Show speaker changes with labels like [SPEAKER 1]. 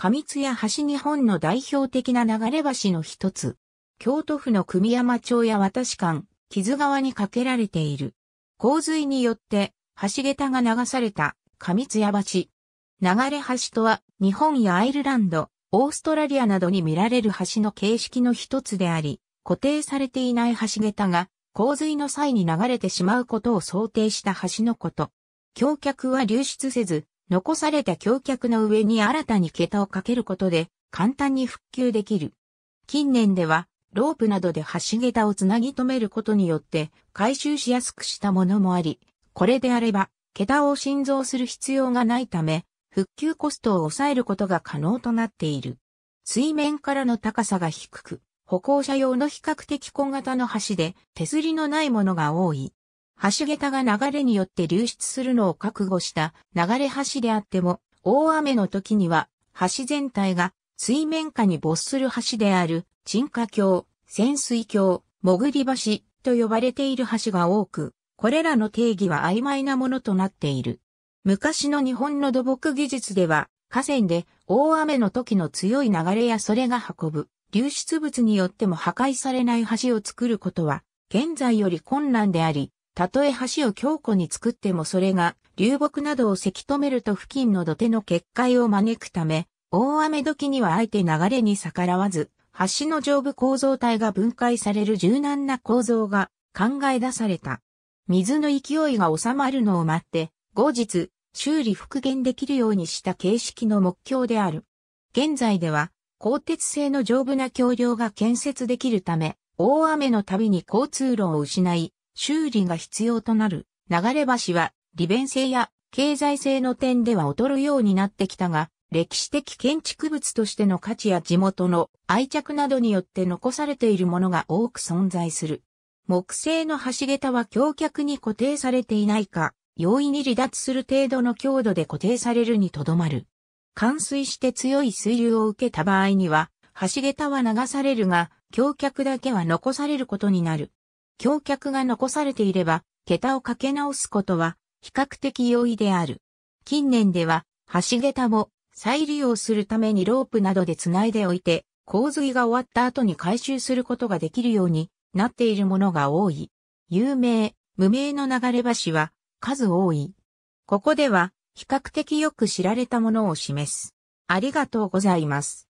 [SPEAKER 1] 上津屋橋日本の代表的な流れ橋の一つ。京都府の組山町や渡し間、木津川に架けられている。洪水によって橋桁が流された上津屋橋。流れ橋とは日本やアイルランド、オーストラリアなどに見られる橋の形式の一つであり、固定されていない橋桁が洪水の際に流れてしまうことを想定した橋のこと。橋脚は流出せず、残された橋脚の上に新たに桁をかけることで簡単に復旧できる。近年ではロープなどで橋桁をつなぎ止めることによって回収しやすくしたものもあり、これであれば桁を新造する必要がないため、復旧コストを抑えることが可能となっている。水面からの高さが低く、歩行者用の比較的小型の橋で手すりのないものが多い。橋桁が流れによって流出するのを覚悟した流れ橋であっても、大雨の時には橋全体が水面下に没する橋である沈下橋、潜水橋、潜り橋と呼ばれている橋が多く、これらの定義は曖昧なものとなっている。昔の日本の土木技術では、河川で大雨の時の強い流れやそれが運ぶ流出物によっても破壊されない橋を作ることは、現在より困難であり、たとえ橋を強固に作ってもそれが流木などをせき止めると付近の土手の決壊を招くため、大雨時にはあえて流れに逆らわず、橋の上部構造体が分解される柔軟な構造が考え出された。水の勢いが収まるのを待って、後日、修理復元できるようにした形式の目標である。現在では、鋼鉄製の丈夫な橋梁が建設できるため、大雨のたびに交通路を失い、修理が必要となる流れ橋は利便性や経済性の点では劣るようになってきたが、歴史的建築物としての価値や地元の愛着などによって残されているものが多く存在する。木製の橋桁は橋脚に固定されていないか、容易に離脱する程度の強度で固定されるにとどまる。冠水して強い水流を受けた場合には、橋桁は流されるが、橋脚だけは残されることになる。橋脚が残されていれば、桁をかけ直すことは、比較的容易である。近年では、橋桁も再利用するためにロープなどで繋いでおいて、洪水が終わった後に回収することができるようになっているものが多い。有名、無名の流れ橋は数多い。ここでは比較的よく知られたものを示す。ありがとうございます。